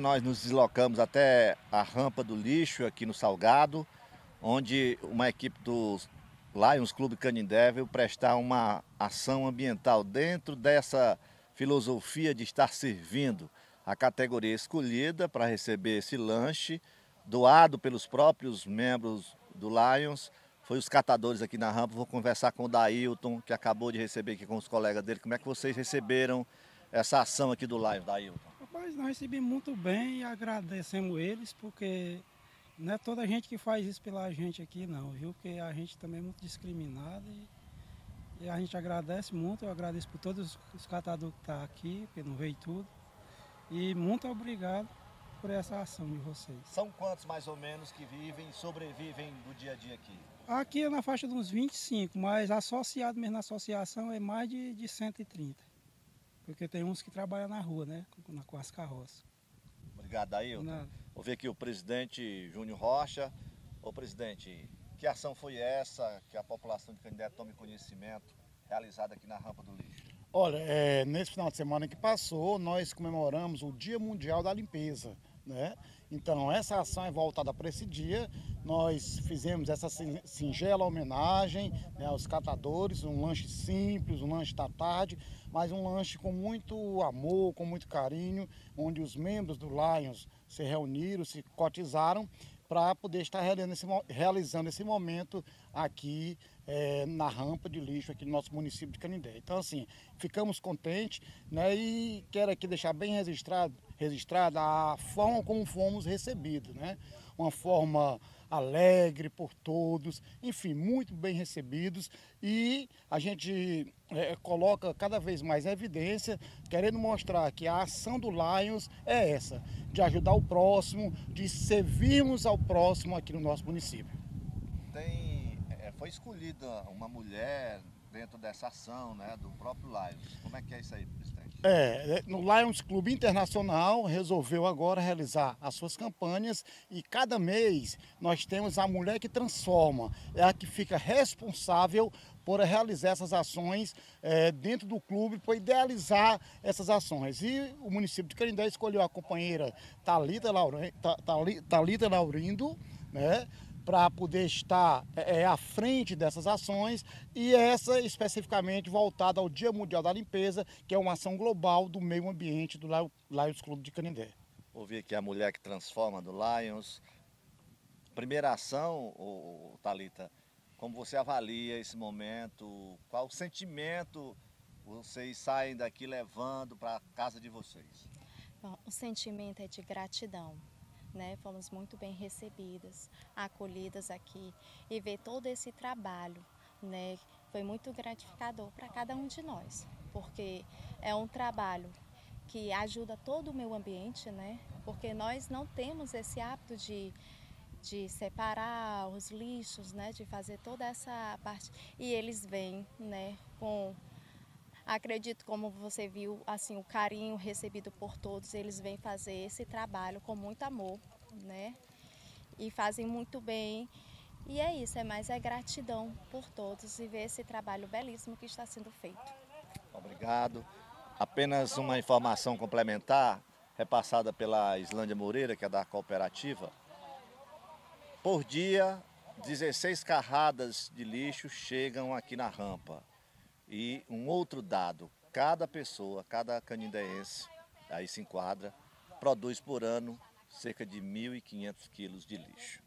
Nós nos deslocamos até a rampa do lixo aqui no Salgado, onde uma equipe do Lions Clube Canindé veio prestar uma ação ambiental dentro dessa filosofia de estar servindo a categoria escolhida para receber esse lanche, doado pelos próprios membros do Lions. Foi os catadores aqui na rampa. Vou conversar com o Dailton, que acabou de receber aqui com os colegas dele. Como é que vocês receberam essa ação aqui do Lions, Dailton? Rapaz, nós recebemos muito bem e agradecemos eles, porque não é toda a gente que faz isso pela gente aqui não, viu? Porque a gente também é muito discriminado e, e a gente agradece muito, eu agradeço por todos os catadores que estão tá aqui, porque não veio tudo. E muito obrigado por essa ação de vocês. São quantos mais ou menos que vivem, sobrevivem do dia a dia aqui? Aqui é na faixa de uns 25, mas associado mesmo na associação é mais de, de 130. Porque tem uns que trabalham na rua, né? Com, com as carroças. Obrigado, Ailton. Vou ver aqui o presidente Júnior Rocha. Ô presidente, que ação foi essa que a população de Canindé tome conhecimento realizada aqui na rampa do lixo? Olha, é, nesse final de semana que passou, nós comemoramos o Dia Mundial da Limpeza. Né? Então, essa ação é voltada para esse dia. Nós fizemos essa singela homenagem né, aos catadores, um lanche simples, um lanche da tarde, mas um lanche com muito amor, com muito carinho, onde os membros do Lions se reuniram, se cotizaram para poder estar realizando esse, realizando esse momento aqui é, na rampa de lixo aqui no nosso município de Canindé. Então, assim, ficamos contentes né, e quero aqui deixar bem registrado, registrada a forma como fomos recebidos, né? Uma forma alegre por todos, enfim, muito bem recebidos e a gente é, coloca cada vez mais evidência, querendo mostrar que a ação do Lions é essa, de ajudar o próximo, de servirmos ao próximo aqui no nosso município. Tem, foi escolhida uma mulher dentro dessa ação né, do próprio Lions. Como é que é isso aí, presidente? É, é, no Lions Clube Internacional resolveu agora realizar as suas campanhas e cada mês nós temos a mulher que transforma, é a que fica responsável por realizar essas ações é, dentro do clube, por idealizar essas ações. E o município de Canindé escolheu a companheira Thalita Laurindo, né? Para poder estar é, é, à frente dessas ações e essa especificamente voltada ao Dia Mundial da Limpeza, que é uma ação global do meio ambiente do Lions Clube de Canindé. Ouvi aqui a mulher que transforma do Lions. Primeira ação, o Talita, como você avalia esse momento? Qual o sentimento vocês saem daqui levando para a casa de vocês? Bom, o sentimento é de gratidão né? Fomos muito bem recebidas, acolhidas aqui e ver todo esse trabalho, né? Foi muito gratificador para cada um de nós, porque é um trabalho que ajuda todo o meio ambiente, né? Porque nós não temos esse hábito de de separar os lixos, né, de fazer toda essa parte. E eles vêm, né, com Acredito, como você viu, assim, o carinho recebido por todos, eles vêm fazer esse trabalho com muito amor, né? E fazem muito bem. E é isso, é mais é gratidão por todos e ver esse trabalho belíssimo que está sendo feito. Obrigado. Apenas uma informação complementar, repassada pela Islândia Moreira, que é da cooperativa. Por dia, 16 carradas de lixo chegam aqui na rampa. E um outro dado, cada pessoa, cada canindeense, aí se enquadra, produz por ano cerca de 1.500 quilos de lixo.